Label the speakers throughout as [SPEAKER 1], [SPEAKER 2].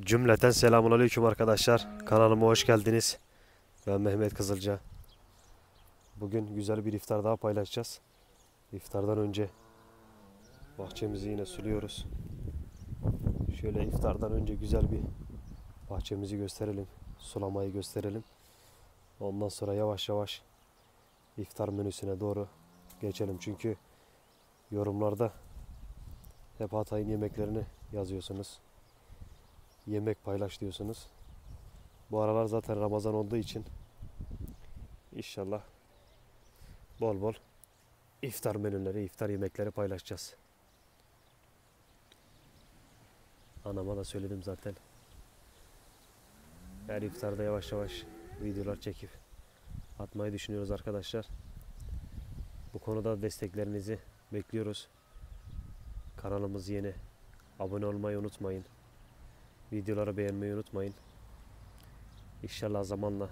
[SPEAKER 1] Cümleten selamun aleyküm arkadaşlar. Kanalıma hoş geldiniz. Ben Mehmet Kızılca. Bugün güzel bir iftar daha paylaşacağız. İftardan önce bahçemizi yine suluyoruz. Şöyle iftardan önce güzel bir bahçemizi gösterelim. Sulamayı gösterelim. Ondan sonra yavaş yavaş iftar menüsüne doğru geçelim. Çünkü yorumlarda hep Hatay'ın yemeklerini yazıyorsunuz yemek paylaş diyorsunuz. Bu aralar zaten Ramazan olduğu için inşallah bol bol iftar menüleri, iftar yemekleri paylaşacağız. Anama da söyledim zaten. Her iftarda yavaş yavaş videolar çekip atmayı düşünüyoruz arkadaşlar. Bu konuda desteklerinizi bekliyoruz. Kanalımız yeni. Abone olmayı unutmayın. Videoları beğenmeyi unutmayın. İnşallah zamanla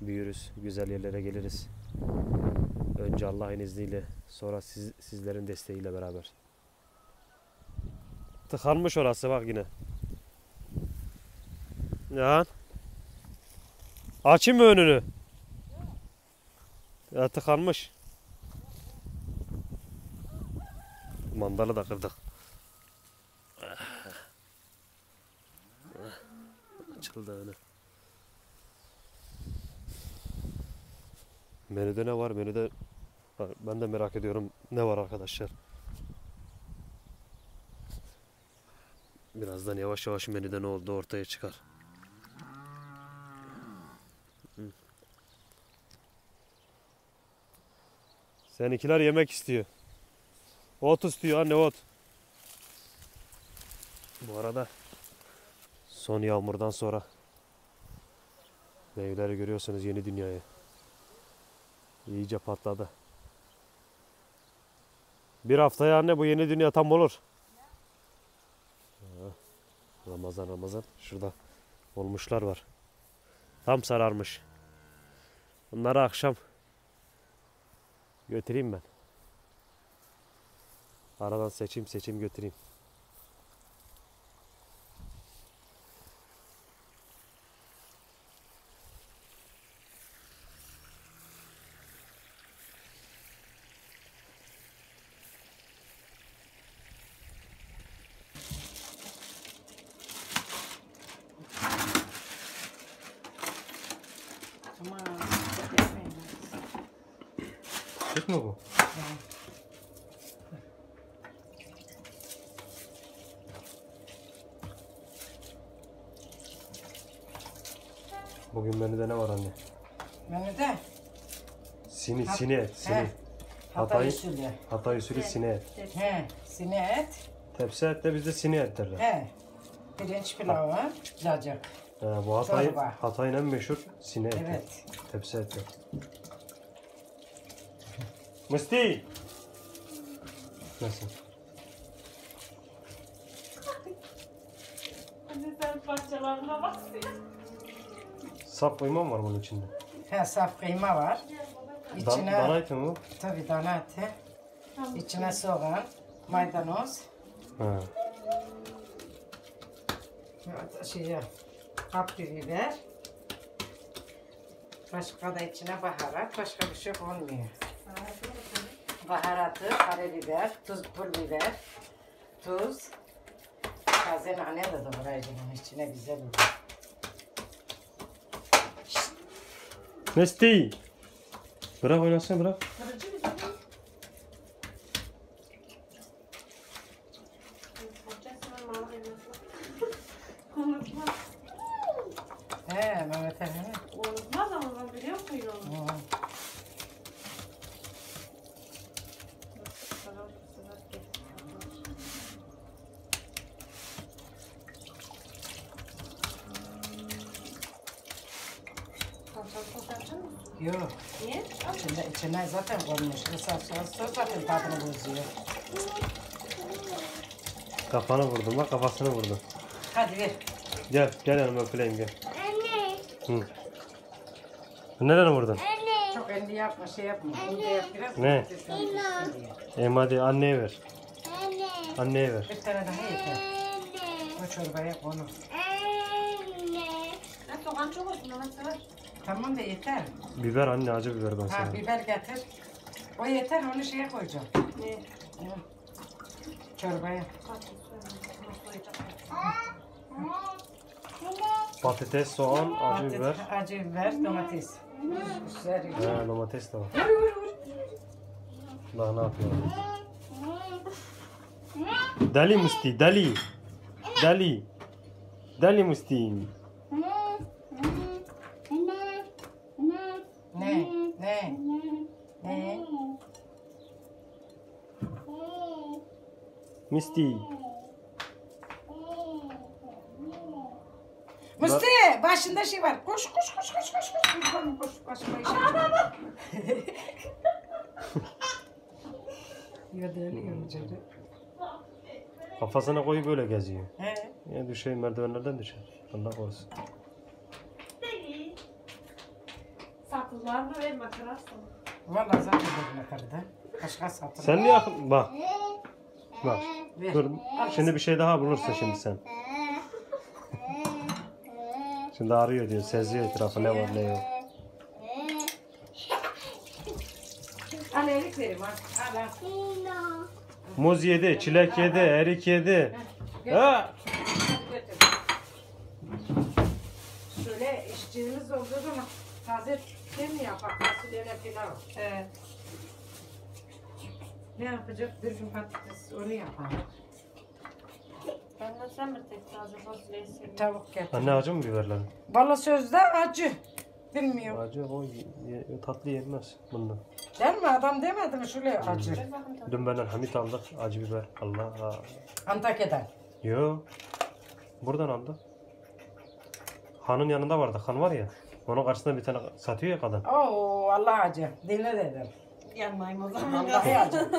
[SPEAKER 1] büyürüz, güzel yerlere geliriz. Önce Allah'ın izniyle, sonra siz, sizlerin desteğiyle beraber. Tıkanmış orası bak yine. Ya. Açayım mı önünü? Ya tıkanmış. Mandalı da kırdık. Önü. Menüde ne var? Menüde ben de merak ediyorum ne var arkadaşlar. Birazdan yavaş yavaş menüde ne oldu ortaya çıkar. Seninkiler yemek istiyor. Ot istiyor anne ot. Bu arada son yağmurdan sonra meyveleri görüyorsunuz yeni dünyaya. İyice patladı. Bir haftaya anne bu yeni dünya tam olur. Ramazan Ramazan. Şurada olmuşlar var. Tam sararmış. Bunları akşam götüreyim ben. Aradan seçeyim seçeyim götüreyim.
[SPEAKER 2] Aman çok ekmeğim var.
[SPEAKER 1] Süt mü bu? Bugün menüde ne var anne?
[SPEAKER 2] Menüde
[SPEAKER 1] Sini,
[SPEAKER 2] Hat-
[SPEAKER 1] sini et, sini.
[SPEAKER 2] He. Hatay
[SPEAKER 1] Hatay,
[SPEAKER 2] usulü.
[SPEAKER 1] Hatay usulü sini et.
[SPEAKER 2] He, sine et.
[SPEAKER 1] Tepsi et de bizde sini et derler.
[SPEAKER 2] He. Pirinç pilavı, cacık.
[SPEAKER 1] Ha, bu Hatay,
[SPEAKER 2] Çorba.
[SPEAKER 1] Hatay'ın en meşhur sini eti.
[SPEAKER 2] Evet.
[SPEAKER 1] Tepsi eti. Musti! Nasıl?
[SPEAKER 3] Anne sen parçalarına bak.
[SPEAKER 1] Sap kıyma mı var bunun içinde?
[SPEAKER 2] He, saf kıyma var.
[SPEAKER 1] Dan,
[SPEAKER 2] İçine,
[SPEAKER 1] dana eti mi bu?
[SPEAKER 2] tabii dana eti. İçine soğan, maydanoz,
[SPEAKER 1] Ha.
[SPEAKER 2] şey, kapri biber. Başka da içine baharat, başka bir şey olmuyor. Baharatı, karabiber, tuz, pul biber, tuz. Taze nane de doğrayacağım onun içine güzel olur.
[SPEAKER 1] Musti! Bırak oynasın bırak.
[SPEAKER 3] Unutmaz.
[SPEAKER 2] He Mehmet Ali.
[SPEAKER 3] Unutmaz ama ben biliyor muydum onu?
[SPEAKER 2] Hı. Yok.
[SPEAKER 3] Niye?
[SPEAKER 2] İçinde, içine zaten konmuş. Sos sos zaten tadını bozuyor.
[SPEAKER 1] Kafanı vurdum bak kafasını vurdum.
[SPEAKER 2] Hadi ver.
[SPEAKER 1] Gel gel yanıma öpüleyim gel.
[SPEAKER 3] Anne.
[SPEAKER 1] Hı. Neden vurdun?
[SPEAKER 3] Anne.
[SPEAKER 2] Çok elli yapma şey yapma. İnce yap biraz.
[SPEAKER 1] Ne?
[SPEAKER 2] diye.
[SPEAKER 1] Em hadi anneye ver.
[SPEAKER 3] Anne.
[SPEAKER 1] Anneye ver.
[SPEAKER 2] Bir tane daha yeter.
[SPEAKER 3] Anne.
[SPEAKER 2] O çorbaya konu.
[SPEAKER 3] Anne. soğan çok olsun ona sever.
[SPEAKER 2] Tamam da yeter.
[SPEAKER 1] Biber anne acı biber ben
[SPEAKER 2] Ha
[SPEAKER 1] sana.
[SPEAKER 2] biber getir. O yeter onu şeye koyacağım.
[SPEAKER 3] Ne?
[SPEAKER 2] Hı. Çorbaya.
[SPEAKER 1] Patates, soğan, acı biber.
[SPEAKER 2] Acı biber, domates. Güzel.
[SPEAKER 1] Ha, domates de var. Daha ne yapıyor? Dali musti, dali. Dali. Dali musti.
[SPEAKER 2] Ne?
[SPEAKER 1] Misti.
[SPEAKER 2] Musti başında şey var. Koş koş koş koş koş koş. Koş koş başıma işe. Ya deli yolcuları.
[SPEAKER 1] Kafasına koyup böyle geziyor.
[SPEAKER 2] He.
[SPEAKER 1] Ya düşey merdivenlerden düşer. Allah korusun.
[SPEAKER 3] Deli. Satırlar mı verme kırarsın.
[SPEAKER 2] Vallahi zaten dedim karıda. Başka satın.
[SPEAKER 1] Sen niye akıl... Bak. Bak.
[SPEAKER 2] Ver.
[SPEAKER 1] Dur. Şimdi bir şey daha bulursun şimdi sen. Şimdi arıyor diyor. Seziyor etrafı ne var ne yok.
[SPEAKER 2] Al erik verim al. Al.
[SPEAKER 1] Muz yedi, çilek yedi, erik yedi. Ha!
[SPEAKER 2] Şöyle işçiliğimiz olduğu zaman taze şey mi yapar? Fasulyeyle pilav.
[SPEAKER 3] Evet.
[SPEAKER 2] Ne yapacak? Bir gün patates onu yapar.
[SPEAKER 3] Ben de sen bir tek taze fasulyeyi seviyorum.
[SPEAKER 2] Tavuk getir.
[SPEAKER 1] Anne acı mı biberler?
[SPEAKER 2] Bala sözde acı. Bilmiyorum.
[SPEAKER 1] Acı o ye- ye- tatlı yenmez bundan.
[SPEAKER 2] Değil mi? Adam demedi mi şöyle acı?
[SPEAKER 3] Ver bakayım tadı.
[SPEAKER 1] Dün benden Hamit aldık acı biber. Allah.
[SPEAKER 2] Antakya'dan.
[SPEAKER 1] Yo. Buradan aldık. Hanın yanında vardı. Han var ya. Onun karşısında bir tane satıyor ya kadın.
[SPEAKER 2] Oo Allah acı. Dinle dedim.
[SPEAKER 3] Yanmayayım o zaman.
[SPEAKER 2] Vallahi acı.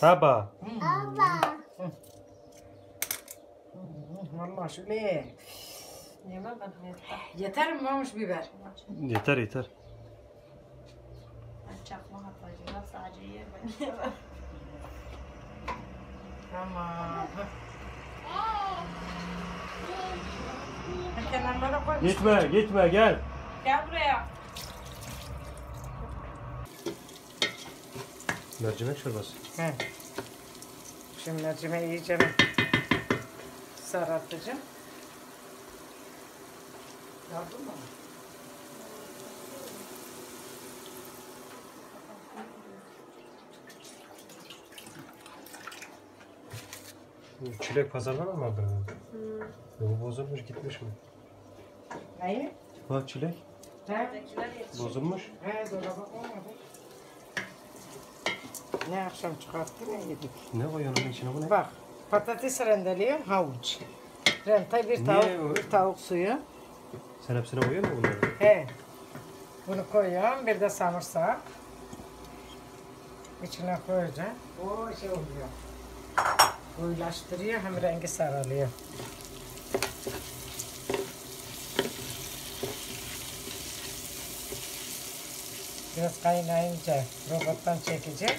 [SPEAKER 1] Haba.
[SPEAKER 2] Vallahi şöyle.
[SPEAKER 3] Yemem ben hayatta.
[SPEAKER 2] Yeter mi olmuş biber?
[SPEAKER 1] Yeter yeter.
[SPEAKER 3] Ben çakma hatacıyım. Sadece yemem.
[SPEAKER 2] Tamam. Koy.
[SPEAKER 1] Gitme gitme gel.
[SPEAKER 3] Gel buraya.
[SPEAKER 1] Mercimek çorbası.
[SPEAKER 2] He. Şimdi mercimeği iyice sarartacağım. Gördün mü?
[SPEAKER 1] Çilek pazardan mı aldın? Bu bozulmuş gitmiş mi?
[SPEAKER 2] Neyi?
[SPEAKER 1] Bak çilek?
[SPEAKER 3] Buradakiler yetişiyor.
[SPEAKER 1] bozulmuş.
[SPEAKER 2] He dolaba. Ne akşam çıkarttı ne yedik.
[SPEAKER 1] Ne koyuyorsun içine bu ne?
[SPEAKER 2] Bak patates rendeliyorum havuç. Rente bir
[SPEAKER 1] Niye
[SPEAKER 2] tavuk,
[SPEAKER 1] o-
[SPEAKER 2] bir tavuk suyu.
[SPEAKER 1] Sen hepsine koyuyor musun bunları?
[SPEAKER 2] He. Bunu koyuyorum. Bir de samırsak. İçine koyacağım. O şey oluyor. Koyulaştırıyor hem rengi sarılıyor. Biraz kaynayınca robottan çekeceğim.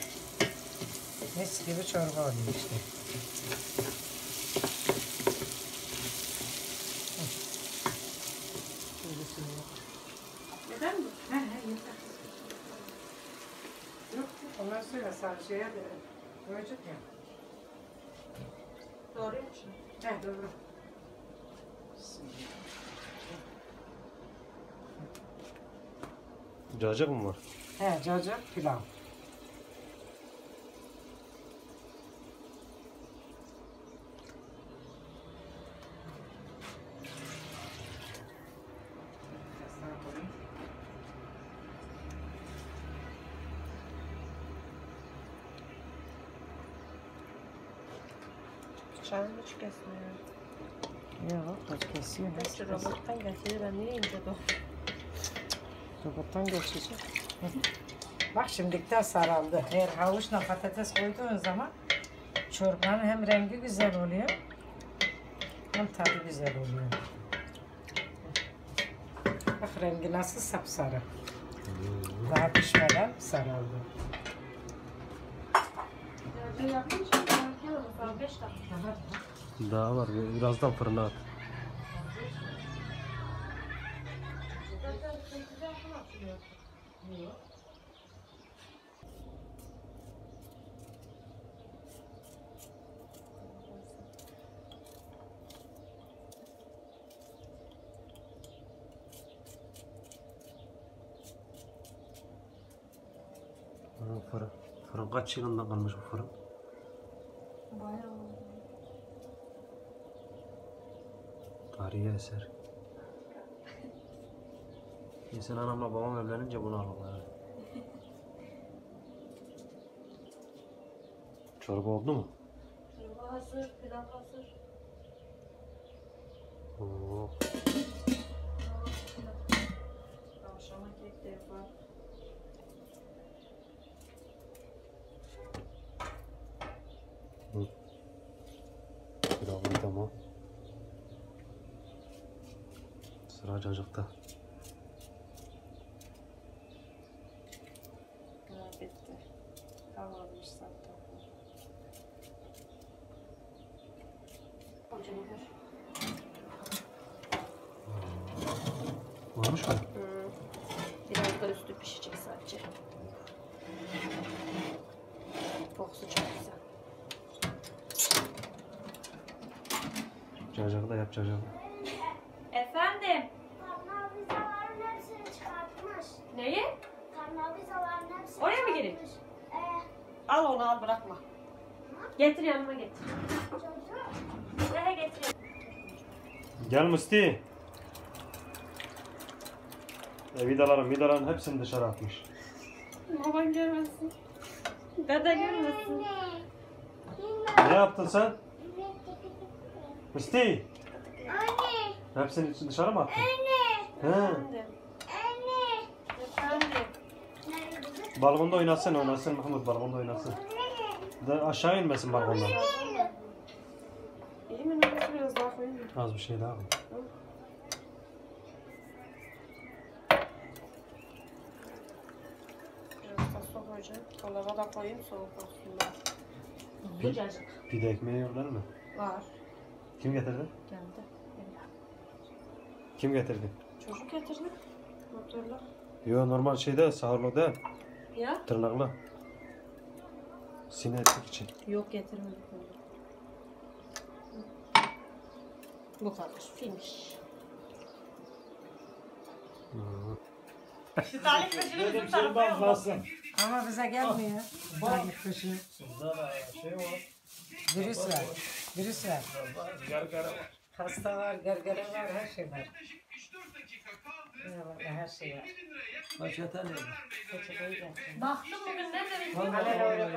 [SPEAKER 2] Mis gibi çorba oluyor işte.
[SPEAKER 3] Neden mi?
[SPEAKER 2] He he yeter. Yok ondan sonra salçaya da koyacak ya.
[SPEAKER 3] Doğru yapmışsın.
[SPEAKER 2] He doğru.
[SPEAKER 1] Cacık mı var?
[SPEAKER 2] He cacık pilav.
[SPEAKER 3] Bıçağını hiç kesmiyor.
[SPEAKER 2] Yok kesiyor.
[SPEAKER 3] Neyse robottan getirir ben niye ince doğru.
[SPEAKER 2] Robottan geçecek. Bak şimdilikten saraldı. Eğer havuçla patates koyduğun zaman çorbanın hem rengi güzel oluyor hem tadı güzel oluyor. Bak rengi nasıl sapsarı. Daha pişmeden
[SPEAKER 3] dakika.
[SPEAKER 1] Daha var. Birazdan fırına at. Ha, fırın. Fırın kaç yılında kalmış bu fırın?
[SPEAKER 3] Bayağı oldu.
[SPEAKER 1] Tarihi eser. Kesin anamla babam evlenince bunu alırlar. Çorba oldu mu?
[SPEAKER 3] Çorba hazır, pilav hazır.
[SPEAKER 1] Oo.
[SPEAKER 3] Akşama kek de yapar.
[SPEAKER 1] Pilavı tamam. Sıra cacıkta.
[SPEAKER 3] Ha, bitti. Kavrulmuş zaten. Hocam ver.
[SPEAKER 1] Olmuş mu?
[SPEAKER 3] Hmm. Biraz da üstü pişecek sadece. Kokusu çok güzel.
[SPEAKER 1] Cacığı da yap cacığı.
[SPEAKER 3] Efendim?
[SPEAKER 4] Karnavizaların hepsini çıkartmış.
[SPEAKER 3] Neyi?
[SPEAKER 4] Karnavizaların hepsini
[SPEAKER 3] Oraya mı
[SPEAKER 4] çıkartmış. Ee,
[SPEAKER 3] Al onu al bırakma. Getir yanıma getir. Nereye getir?
[SPEAKER 1] Gel Musti. E, vidaların vidaların hepsini dışarı atmış.
[SPEAKER 3] Baban görmesin. Dede görmesin.
[SPEAKER 1] Ne yaptın sen? Musti.
[SPEAKER 4] Anne,
[SPEAKER 1] Hepsini için dışarı mı attın? He.
[SPEAKER 3] Efendim.
[SPEAKER 4] anne.
[SPEAKER 3] Efendim.
[SPEAKER 4] Nerede?
[SPEAKER 1] Balkonda oynasın oynasın Mahmut balkonda oynasın. De aşağı inmesin balkondan.
[SPEAKER 3] İyi mi? Nefes biraz daha koyayım mı?
[SPEAKER 1] Az bir şey daha koy.
[SPEAKER 3] Biraz da su koyacağım. Dolaba da koyayım soğuk olsunlar. Sıcacık.
[SPEAKER 1] Pide ekmeği yoklar mı?
[SPEAKER 3] Var.
[SPEAKER 1] Kim getirdi?
[SPEAKER 3] Geldi.
[SPEAKER 1] Kim getirdi?
[SPEAKER 3] Çocuk getirdi. Motorla.
[SPEAKER 1] Yo normal şeyde sahurlu değil.
[SPEAKER 3] Ya?
[SPEAKER 1] Tırnaklı. Sine etmek için.
[SPEAKER 3] Yok getirmedik onu. Bu kadar. Finish.
[SPEAKER 2] Ama bize gelmiyor. Talih kuşu. Virüs var. Virüs var. Hasta var, gargara var, her şey var. Vallahi her şey var. Peçeteyi de.
[SPEAKER 3] Baktım bugün ne?
[SPEAKER 2] Alev öyle.